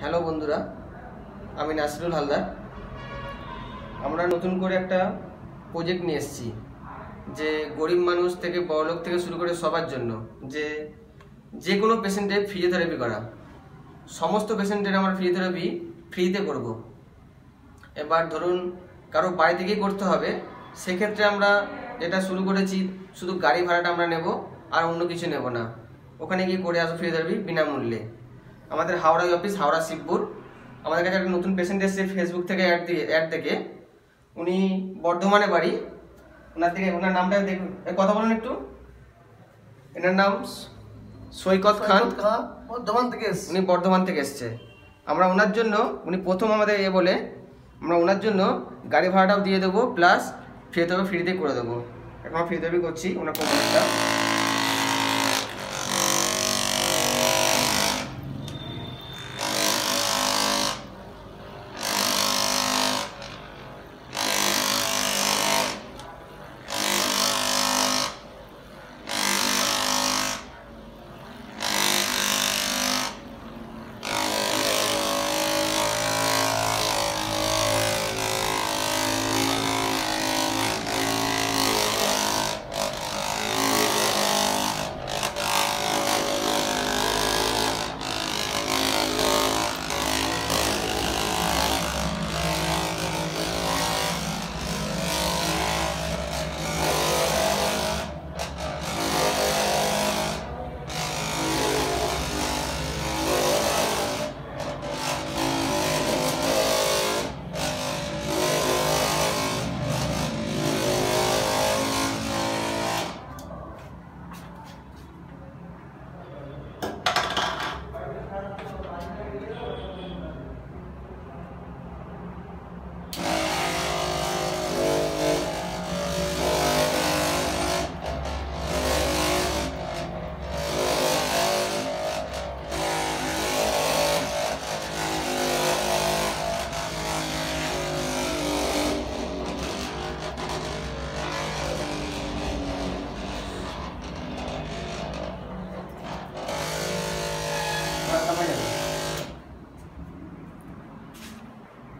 Hello বন্ধুরা, আমি নাসিরুল হালদার। আমরা নতুন করে একটা প্রজেক্ট নিয়ে এসেছি, যে গরিব মানুষ থেকে বড়লোক থেকে শুরু করে সবার জন্য, যে যে কোনো পেশেন্টের ফিজিওথেরাপি করা। সমস্ত পেশেন্টের আমরা ফিজিওথেরাপি ফ্রিতে করব। এবার ধরুন, কারও বাড়ি থেকেই করতে হবে, সেক্ষেত্রে আমরা যেটা শুরু করেছি, শুধু গাড়ি ভাড়াটা আমরা নেব, আর অন্য কিছু নেব না। ওখানে গিয়ে করে আসব ফিজিওথেরাপি বিনামূল্যে। আমাদের হাওড়া অফিস হাওড়া শিবপুর। আমাদের কাছে একটা নতুন পেশেন্ট এসেছে ফেসবুক থেকে অ্যাড দিয়ে অ্যাড দেখে। উনি বর্ধমানে বাড়ি। ওনার থেকে ওনার নামটা দেখুন। কথা বলুন একটু। এনার নাম সৈকত খান। বর্ধমান থেকে এসছি। উনি বর্ধমান থেকে এসছে। আমরা ওনার জন্য উনি প্রথম আমাদের এ বলে আমরা ওনার জন্য গাড়ি ভাড়াটাও দিয়ে দেবো প্লাস ফ্রিতে ফ্রিতে করে দেবো। এখন ফ্রিতে করছি ওনার কোম্পানিটা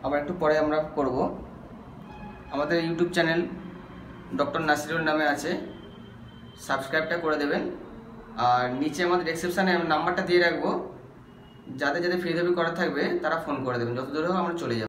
আবার একটু পরে আমরা করব। আমাদের ইউটিউব চ্যানেল ডক্টর নাসিরুল নামে আছে। সাবস্ক্রাইবটা করে দেবেন। আর নিচে আমাদের ডেসক্রিপশানে নাম্বারটা দিয়ে রাখব। যাদের যাদের ফ্রি করা থাকবে, তারা ফোন করে দেবেন। যত দূরে হোক আমরা চলে যাব।